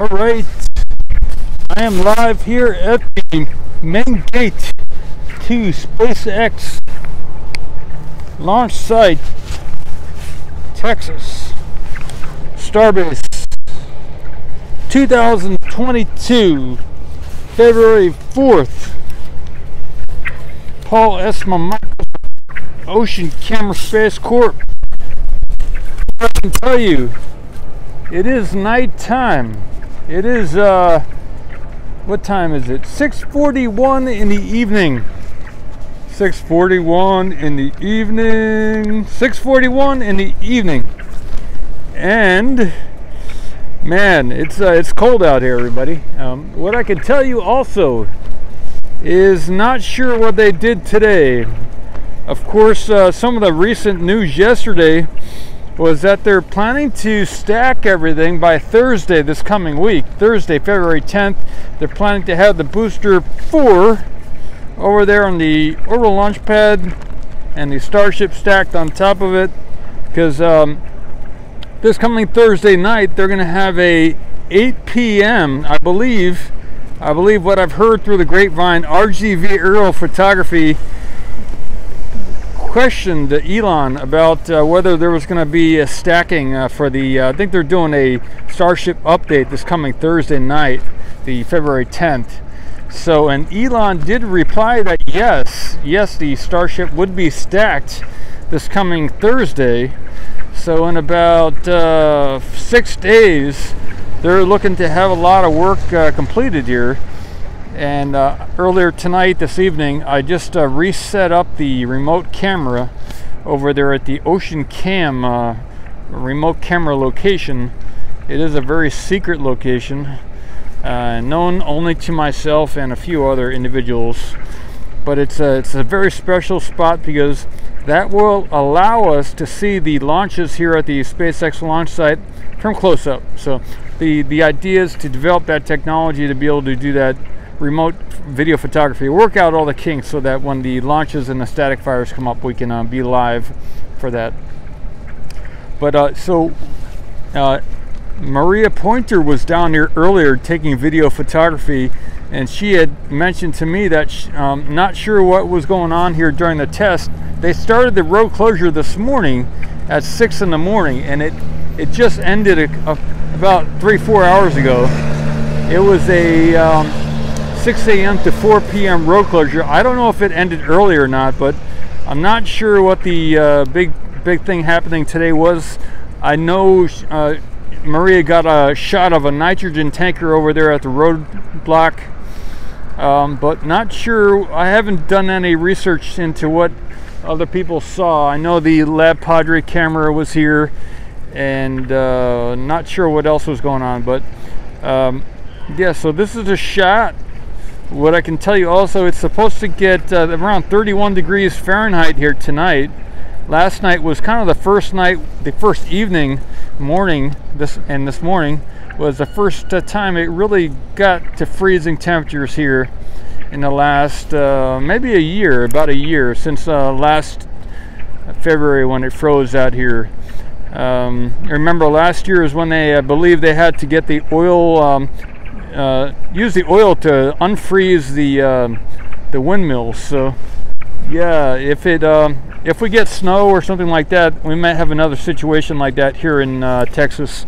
All right, I am live here at the main gate to SpaceX launch site, Texas, Starbase 2022, February 4th. Paul S. Mamakos Ocean Camera Space Corp. I can tell you, it is night time. It is uh what time is it? 6:41 in the evening. 6:41 in the evening. 6:41 in the evening. And man, it's uh, it's cold out here, everybody. Um, what I can tell you also is not sure what they did today. Of course, uh, some of the recent news yesterday was that they're planning to stack everything by Thursday this coming week. Thursday, February 10th, they're planning to have the booster 4 over there on the orbital launch pad and the Starship stacked on top of it because um, this coming Thursday night they're going to have a 8 p.m. I believe I believe what I've heard through the grapevine RGV aerial photography questioned Elon about uh, whether there was going to be a stacking uh, for the. Uh, I think they're doing a Starship update this coming Thursday night, the February 10th. So, and Elon did reply that yes, yes, the Starship would be stacked this coming Thursday. So, in about uh, six days, they're looking to have a lot of work uh, completed here. And uh, earlier tonight, this evening, I just uh, reset up the remote camera over there at the Ocean Cam uh, remote camera location. It is a very secret location, uh, known only to myself and a few other individuals. But it's a, it's a very special spot because that will allow us to see the launches here at the SpaceX launch site from close up. So the, the idea is to develop that technology to be able to do that remote video photography, work out all the kinks so that when the launches and the static fires come up, we can uh, be live for that. But uh, so uh, Maria Pointer was down here earlier taking video photography, and she had mentioned to me that she, um, not sure what was going on here during the test. They started the road closure this morning at six in the morning, and it it just ended a, a, about three four hours ago. It was a um, 6 a.m. to 4 p.m. road closure. I don't know if it ended early or not, but I'm not sure what the uh, big big thing happening today was. I know uh, Maria got a shot of a nitrogen tanker over there at the roadblock, um, but not sure. I haven't done any research into what other people saw. I know the Lab Padre camera was here, and uh, not sure what else was going on, but um, yeah. So this is a shot what I can tell you also, it's supposed to get uh, around 31 degrees Fahrenheit here tonight. Last night was kind of the first night, the first evening, morning, this and this morning was the first uh, time it really got to freezing temperatures here in the last uh, maybe a year, about a year since uh, last February when it froze out here. Um, remember last year is when they, I believe, they had to get the oil um, uh, use the oil to unfreeze the uh, the windmills. So yeah, if it uh, if we get snow or something like that, we might have another situation like that here in uh, Texas.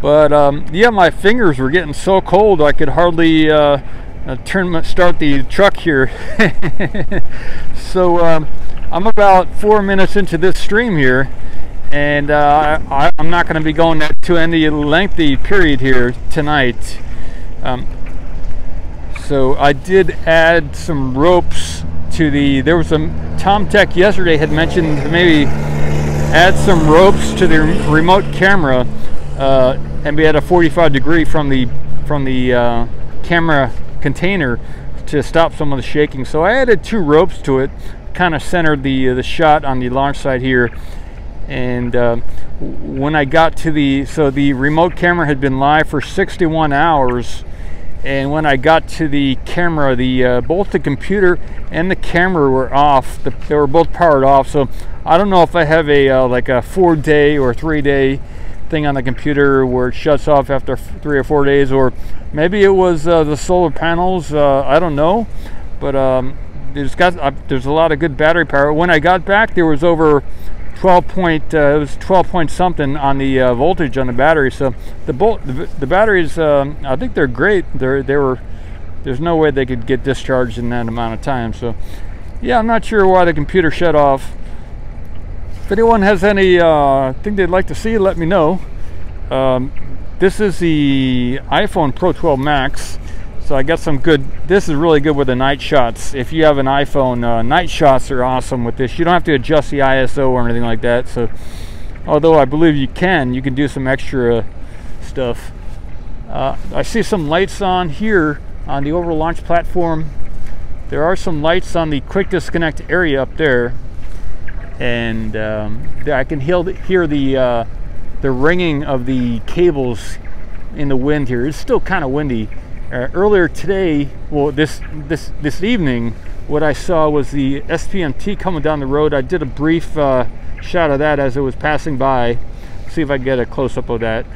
But um, yeah, my fingers were getting so cold I could hardly uh, uh, turn start the truck here. so um, I'm about four minutes into this stream here and uh, I, am not going to be going that to any lengthy period here tonight. Um, so I did add some ropes to the. There was some Tom Tech yesterday had mentioned maybe add some ropes to the remote camera uh, and be at a 45 degree from the from the uh, camera container to stop some of the shaking. So I added two ropes to it, kind of centered the the shot on the launch site here and uh, when I got to the so the remote camera had been live for 61 hours and when I got to the camera the uh, both the computer and the camera were off the, they were both powered off so I don't know if I have a uh, like a four day or three day thing on the computer where it shuts off after three or four days, or maybe it was uh, the solar panels. Uh, I don't know, but um, there's got uh, there's a lot of good battery power. When I got back, there was over 12 point uh, it was 12 point something on the uh, voltage on the battery. So the bolt the, the batteries um, I think they're great. They're they were there's no way they could get discharged in that amount of time. So yeah, I'm not sure why the computer shut off. If anyone has any uh, thing they'd like to see, let me know. Um, this is the iPhone Pro 12 Max. So I got some good, this is really good with the night shots. If you have an iPhone, uh, night shots are awesome with this. You don't have to adjust the ISO or anything like that. So although I believe you can, you can do some extra stuff. Uh, I see some lights on here on the Orbital launch platform. There are some lights on the quick disconnect area up there and um, I can hear the uh, the ringing of the cables in the wind here. It's still kind of windy. Uh, earlier today, well, this this this evening, what I saw was the SPMT coming down the road. I did a brief uh, shot of that as it was passing by. See if I can get a close up of that.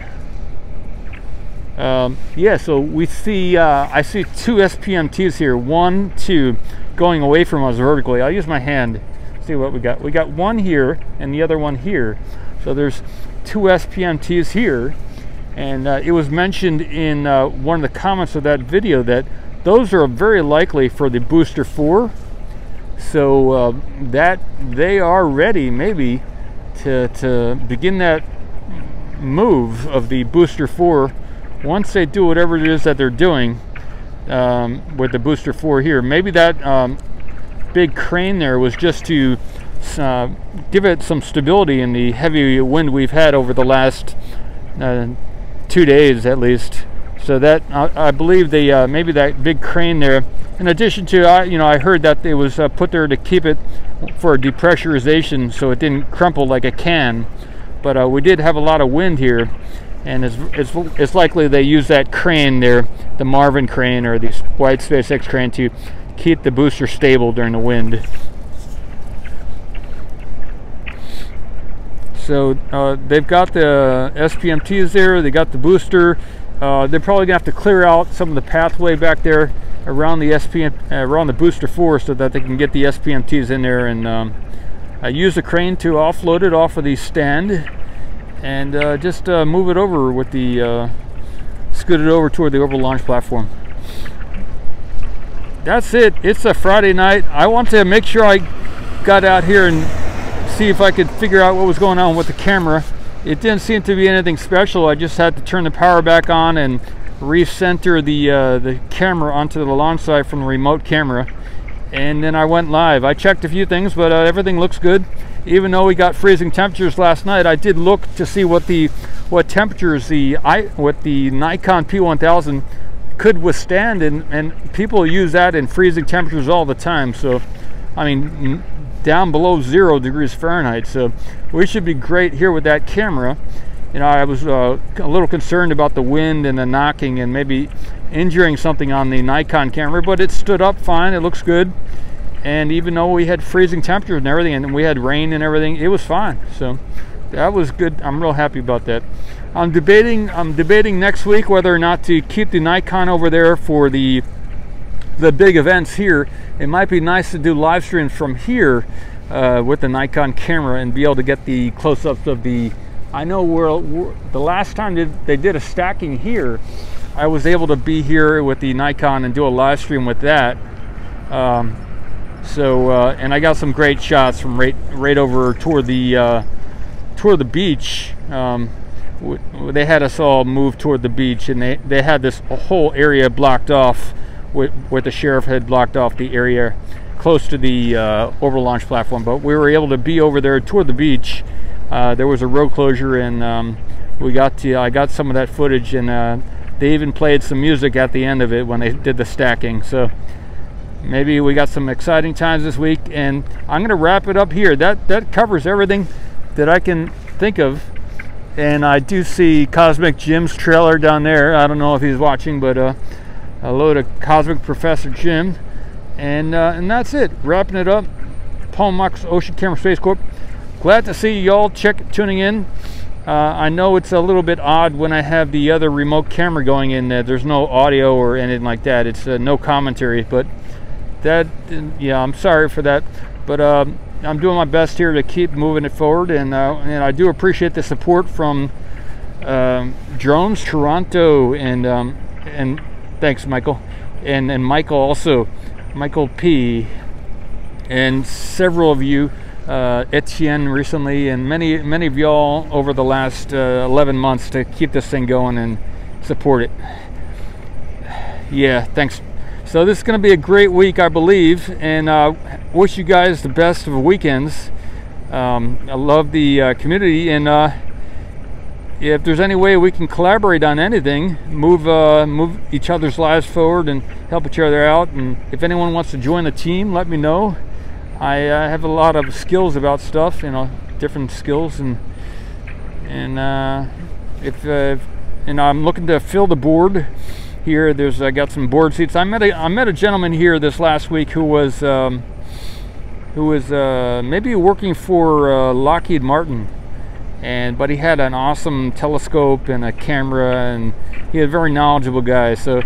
Um, yeah, so we see, uh, I see two SPMTs here. One, two, going away from us vertically. I'll use my hand see what we got. We got one here and the other one here. So there's two SPMTs here. And uh, it was mentioned in uh, one of the comments of that video that those are very likely for the Booster 4. So uh, that they are ready maybe to, to begin that move of the Booster 4 once they do whatever it is that they're doing um, with the Booster 4 here. Maybe that um, big crane there was just to uh, give it some stability in the heavy wind we've had over the last uh, two days at least. So that I, I believe the uh, maybe that big crane there. In addition to, I you know I heard that it was uh, put there to keep it for depressurization so it didn't crumple like a can. But uh, we did have a lot of wind here, and it's, it's, it's likely they use that crane there, the Marvin crane or the White SpaceX crane to keep the booster stable during the wind. So uh, they've got the SPMTs there, they got the booster. Uh, they're probably gonna have to clear out some of the pathway back there around the SPM, uh, around the booster 4 so that they can get the SPMTs in there and um, use a crane to offload it off of the stand and uh, just uh, move it over with the scoot it over toward the orbital launch platform that's it. It's a Friday night. I want to make sure I got out here and see if I could figure out what was going on with the camera. It didn't seem to be anything special. I just had to turn the power back on and recenter the uh, the camera onto the launch site from the remote camera. And then I went live. I checked a few things, but uh, everything looks good. Even though we got freezing temperatures last night, I did look to see what the what temperatures the I what the Nikon P1000 could withstand and, and people use that in freezing temperatures all the time so I mean down below zero degrees Fahrenheit so we should be great here with that camera. You know I was uh, a little concerned about the wind and the knocking and maybe injuring something on the Nikon camera but it stood up fine it looks good. And even though we had freezing temperatures and everything and we had rain and everything it was fine. So that was good. I'm real happy about that. I'm debating I'm debating next week whether or not to keep the Nikon over there for the the big events here. It might be nice to do live streams from here uh, with the Nikon camera and be able to get the close-ups of the. I know we're the last time they did a stacking here, I was able to be here with the Nikon and do a live stream with that. Um, so uh, and I got some great shots from right right over toward the uh, toward the beach. Um, they had us all move toward the beach and they, they had this whole area blocked off where the sheriff had blocked off the area close to the uh, orbital launch platform but we were able to be over there toward the beach. Uh, there was a road closure and um, we got to I got some of that footage and uh, they even played some music at the end of it when they did the stacking. So maybe we got some exciting times this week and I'm gonna wrap it up here. That that covers everything that I can think of. And I do see Cosmic Jim's trailer down there. I don't know if he's watching, but uh, hello to Cosmic Professor Jim. And, uh, and that's it. Wrapping it up. Marks Ocean Camera Space Corp. Glad to see y'all check tuning in. Uh, I know it's a little bit odd when I have the other remote camera going in there. There's no audio or anything like that. It's uh, no commentary, but that, yeah, I'm sorry for that. But um, I'm doing my best here to keep moving it forward, and uh, and I do appreciate the support from um, Drones Toronto and um, and thanks, Michael, and and Michael also, Michael P, and several of you uh, Etienne recently, and many many of y'all over the last uh, 11 months to keep this thing going and support it. Yeah, thanks. So this is going to be a great week, I believe, and uh, wish you guys the best of weekends. Um, I love the uh, community, and uh, if there's any way we can collaborate on anything, move uh, move each other's lives forward and help each other out, and if anyone wants to join the team, let me know. I uh, have a lot of skills about stuff, you know, different skills, and and uh, if uh, and I'm looking to fill the board here. There's I got some board seats. I met a I met a gentleman here this last week who was um, who was uh, maybe working for uh, Lockheed Martin, and but he had an awesome telescope and a camera, and he a very knowledgeable guy. So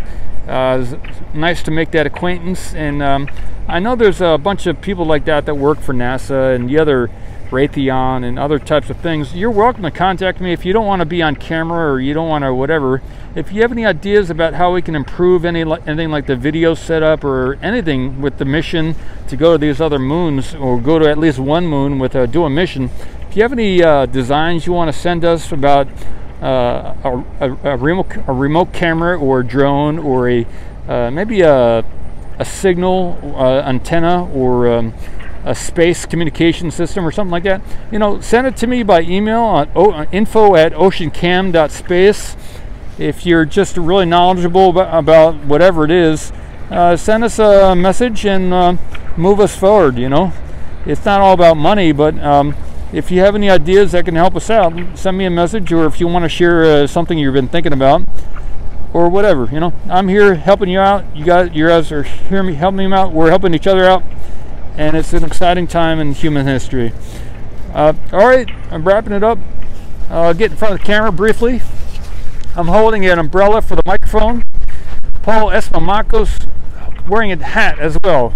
uh, was nice to make that acquaintance. And um, I know there's a bunch of people like that that work for NASA and the other Raytheon and other types of things. You're welcome to contact me if you don't want to be on camera or you don't want to whatever. If you have any ideas about how we can improve any anything like the video setup or anything with the mission to go to these other moons or go to at least one moon with a dual mission, if you have any uh, designs you want to send us about uh, a, a, a, remote, a remote camera or a drone or a uh, maybe a, a signal uh, antenna or um, a space communication system or something like that, you know, send it to me by email at info at oceancam.space. If you're just really knowledgeable about, whatever it is, uh, send us a message and uh, move us forward. You know, it's not all about money, but um, if you have any ideas that can help us out, send me a message, or if you want to share uh, something you've been thinking about, or whatever. You know, I'm here helping you out. You guys, guys are hearing me, helping me out. We're helping each other out, and it's an exciting time in human history. Uh, all right, I'm wrapping it up. I'll get in front of the camera briefly. I'm holding an umbrella for the microphone. Paul S. Mamakos wearing a hat as well.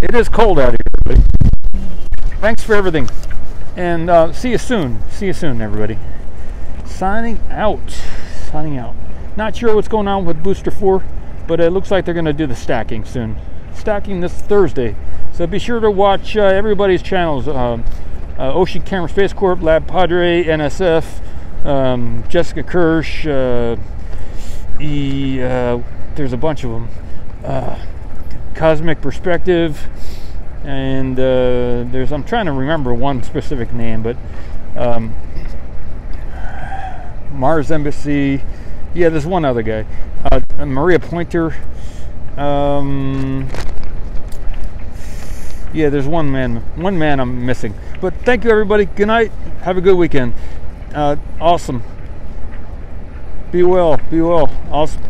It is cold out here. Thanks for everything. And uh, see you soon. See you soon, everybody. Signing out. Signing out. Not sure what's going on with Booster 4, but it looks like they're going to do the stacking soon. Stacking this Thursday. So be sure to watch uh, everybody's channels. Uh, uh, Ocean Camera Space Corp, Lab Padre, NSF, um, Jessica Kirsch, uh, e, uh, there's a bunch of them. Uh, Cosmic Perspective, and uh, there's I'm trying to remember one specific name, but um, Mars Embassy. Yeah, there's one other guy, uh, Maria Pointer. Um, yeah, there's one man. One man I'm missing. But thank you, everybody. Good night. Have a good weekend. Uh, awesome. Be well. Be well. Awesome.